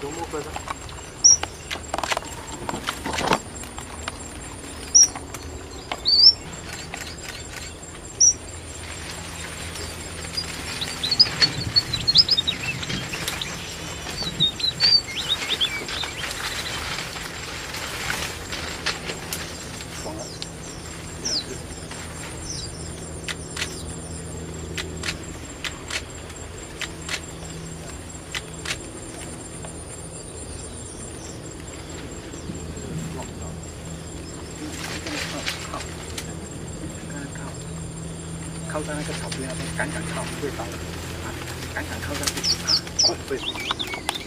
너무 靠在那个草堆那边，赶赶靠会倒的，赶赶靠上去啊，会会。